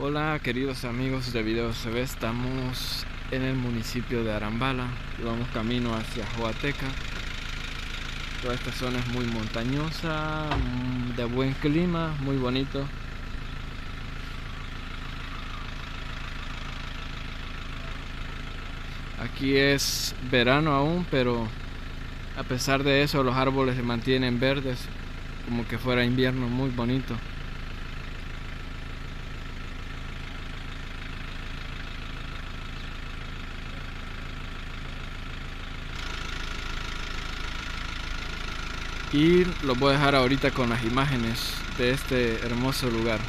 Hola queridos amigos de Video CB, estamos en el municipio de Arambala vamos camino hacia Joateca. Toda esta zona es muy montañosa, mm, de buen clima, muy bonito. Aquí es verano aún, pero a pesar de eso los árboles se mantienen verdes, como que fuera invierno, muy bonito. Y los voy a dejar ahorita con las imágenes de este hermoso lugar.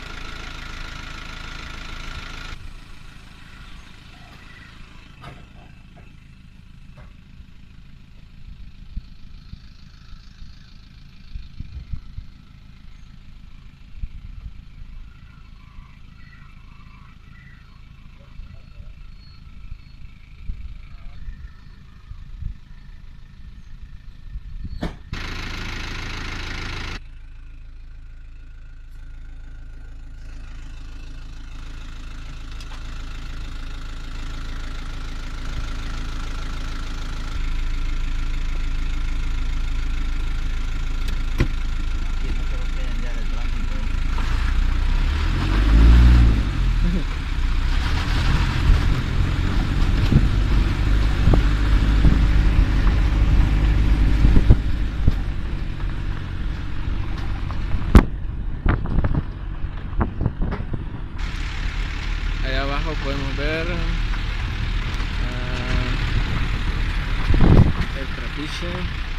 El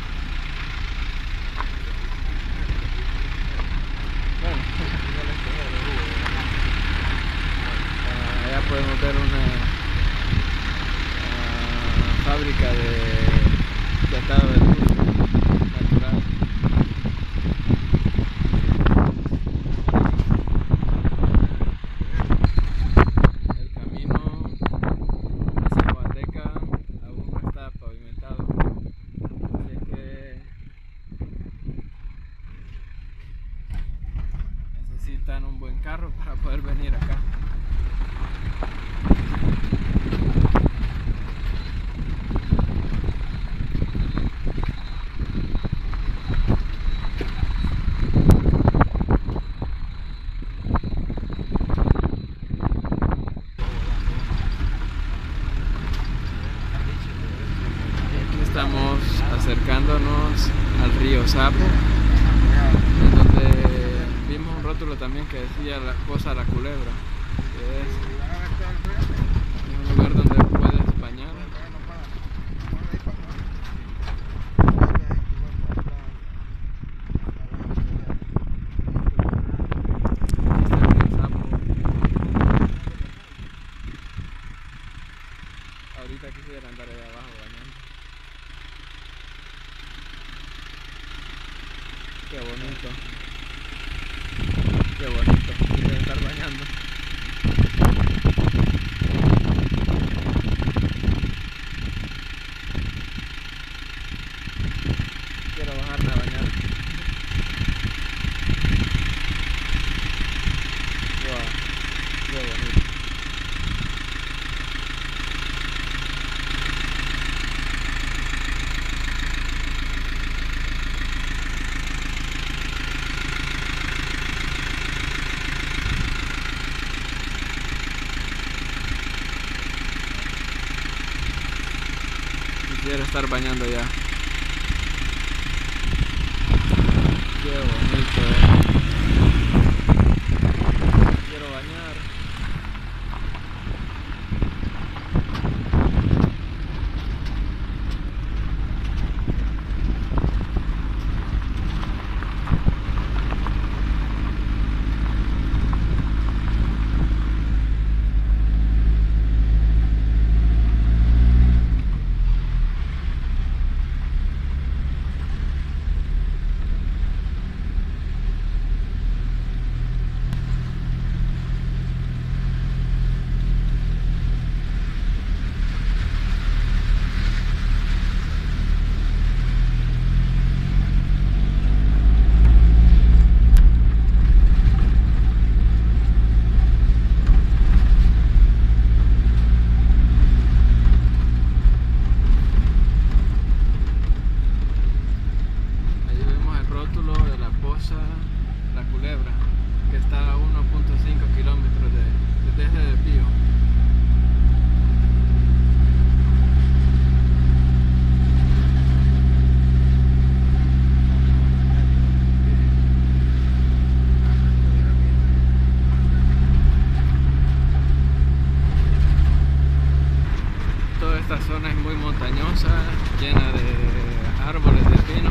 necesitan un buen carro para poder venir acá. Estamos acercándonos al río Sapo, también que decía la cosa la culebra, que es un lugar donde puedes bañar. Ahorita quisiera andar allá abajo bañando. Qué bonito. Qué bonito. Quisiera estar bañando. Quiero bajarme a bañar. Wow. Qué bonito. Quisiera estar bañando ya. Qué bonito, esta zona es muy montañosa, llena de árboles de pino